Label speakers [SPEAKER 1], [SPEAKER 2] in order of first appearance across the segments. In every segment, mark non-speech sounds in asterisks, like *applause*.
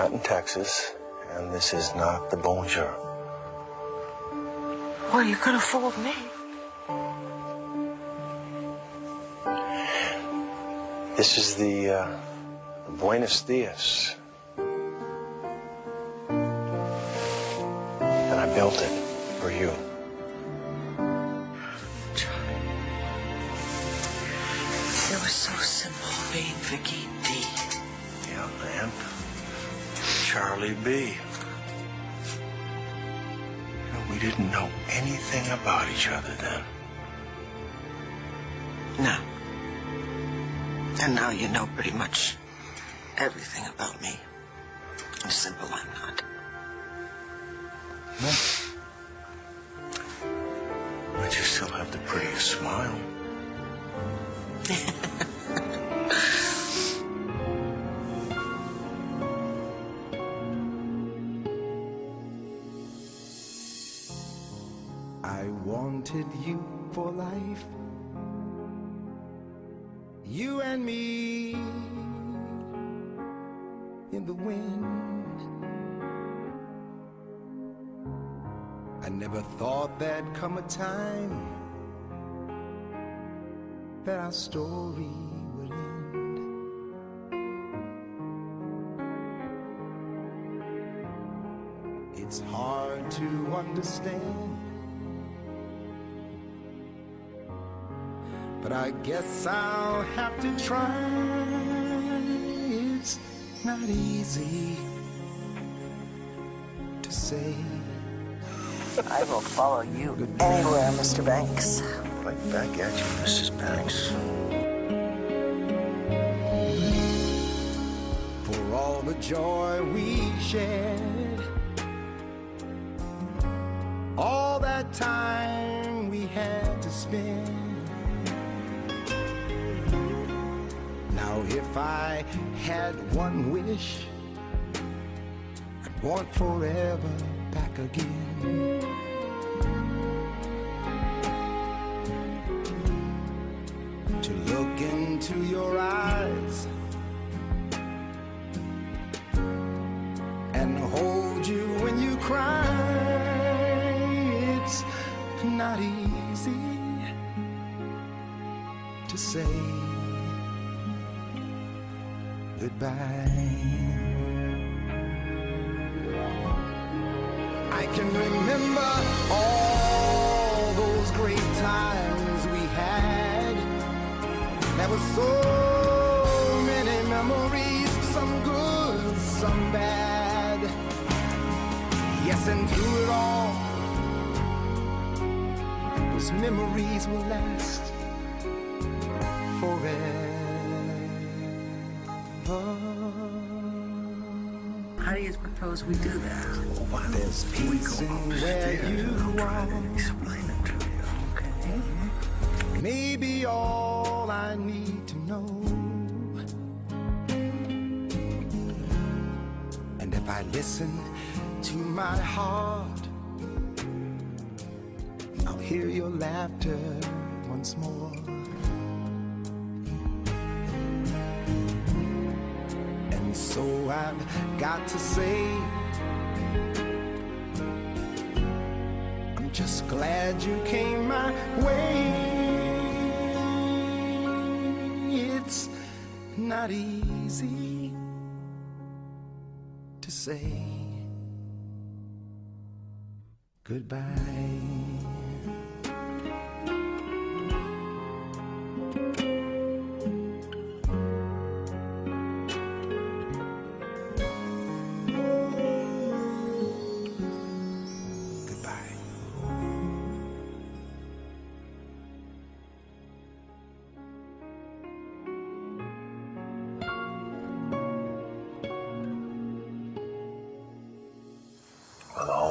[SPEAKER 1] not in Texas, and this is not the Bonjour.
[SPEAKER 2] Well, you could have fooled me.
[SPEAKER 1] This is the uh, Buenos Dias. And I built it for you.
[SPEAKER 2] It was so simple being
[SPEAKER 1] Viki Charlie B. And we didn't know anything about each other then.
[SPEAKER 2] No. And now you know pretty much everything about me. How simple I'm not.
[SPEAKER 1] But you still have the prettiest smile. *laughs*
[SPEAKER 3] I wanted you for life. You and me in the wind. I never thought there'd come a time that our story would end. It's hard to understand. But I guess I'll have to try. It's not easy to say.
[SPEAKER 2] I will follow you anywhere, Mr. Banks.
[SPEAKER 1] Right back at you, Mrs. Banks.
[SPEAKER 3] For all the joy we shared, all that time we had to spend. Now, if I had one wish, I'd want forever back again. To look into your eyes and hold you when you cry. It's not easy to say goodbye. I can remember all those great times we had. There were so many memories, some good, some bad. Yes, and through it all, those memories will last forever.
[SPEAKER 2] How do you propose we do that?
[SPEAKER 3] There's peace in where you are.
[SPEAKER 1] Explain it to you, okay?
[SPEAKER 3] Maybe all I need to know. And if I listen to my heart, I'll hear your laughter once more. And so I've got to say, I'm just glad you came my way. It's not easy to say goodbye.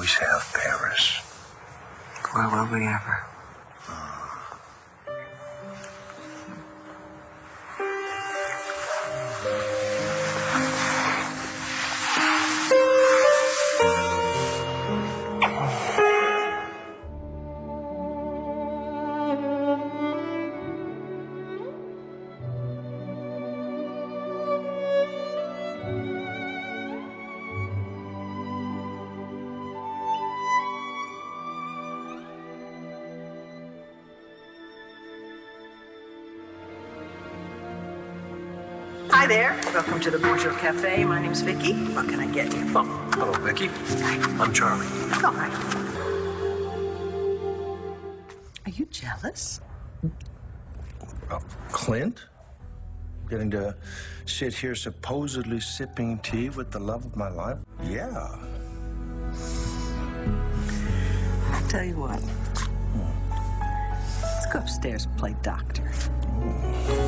[SPEAKER 1] Always have Paris.
[SPEAKER 2] Where will we ever?
[SPEAKER 4] There. Welcome to the Bonjour Cafe. My name's Viki. What can I get you?
[SPEAKER 1] Oh, hello, Viki. I'm Charlie.
[SPEAKER 4] All right. Are you jealous?
[SPEAKER 1] Uh, Clint? Getting to sit here supposedly sipping tea with the love of my life? Yeah.
[SPEAKER 4] I'll tell you what. Let's go upstairs and play doctor.
[SPEAKER 5] Tell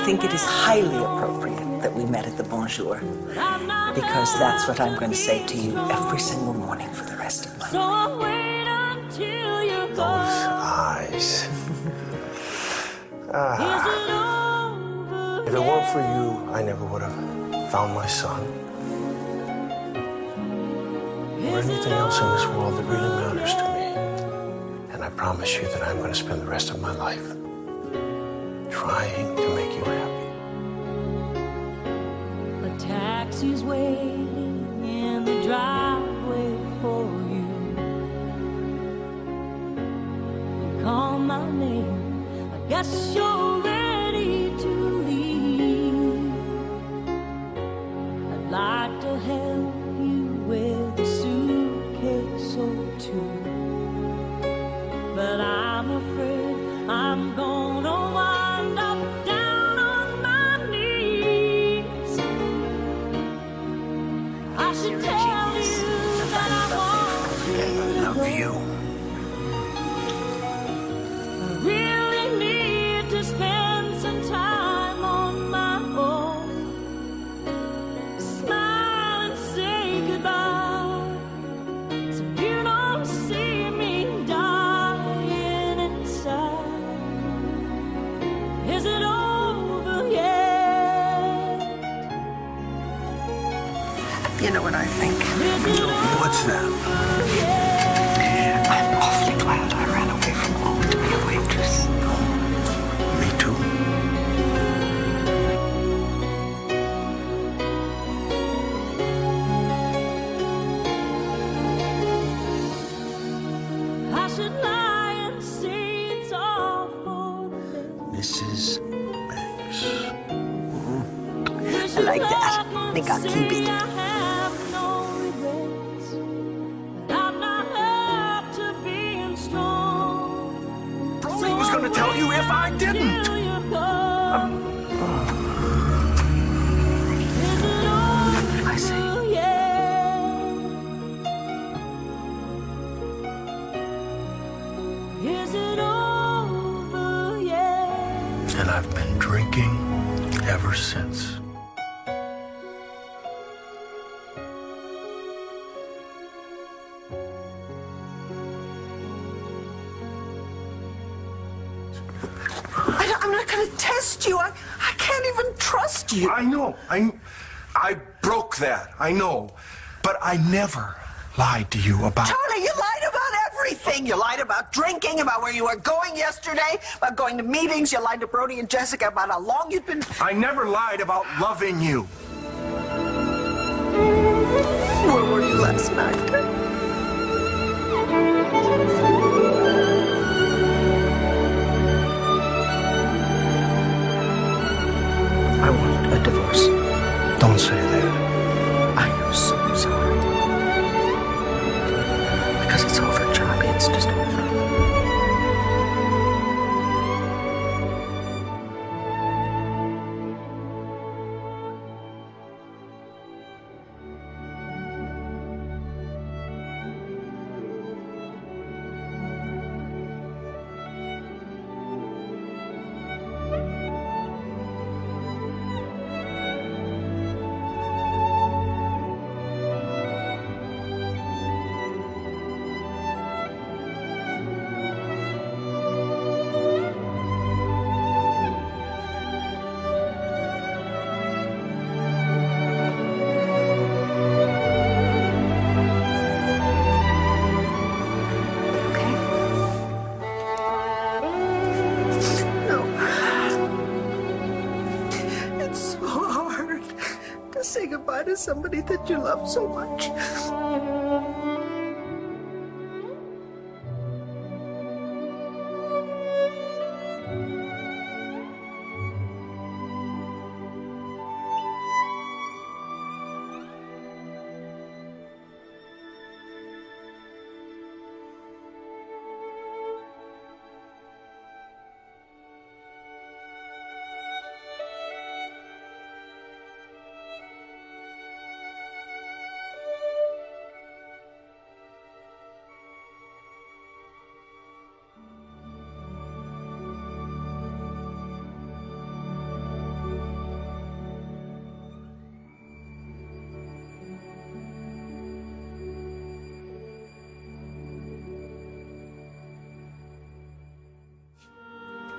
[SPEAKER 5] I
[SPEAKER 4] think it is highly appropriate that we met at the Bonjour because that's what I'm going to say to you every single morning for the rest of my life.
[SPEAKER 5] So I'll wait until you go.
[SPEAKER 1] Those eyes. Ah, *laughs*
[SPEAKER 5] Is it over?
[SPEAKER 1] if it weren't for you, I never would have found my son or anything else in this world that really matters to me. And I promise you that I'm going to spend the rest of my life trying to make you happy.
[SPEAKER 5] A taxi's waiting in the driveway for you. You call my name. I guess you're
[SPEAKER 3] Brody was gonna tell you if I didn't.
[SPEAKER 4] I see.
[SPEAKER 5] Is it over yet?
[SPEAKER 1] And I've been drinking ever since.
[SPEAKER 2] You. I
[SPEAKER 3] know. I, I broke that. I know. But I never lied to you about.
[SPEAKER 2] Charlie, you lied about everything. You lied about drinking, about where you were going yesterday, about going to meetings. You lied to Brody and Jessica about how long you'd been.
[SPEAKER 3] I never lied about loving you.
[SPEAKER 2] Where were you last night?
[SPEAKER 1] Don't say that.
[SPEAKER 2] To somebody that you love so much. *laughs*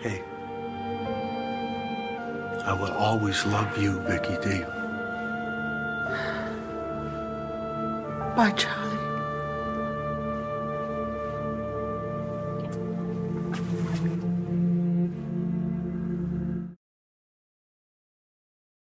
[SPEAKER 1] Hey, I will always love you, Viki D.
[SPEAKER 2] Bye, Charles.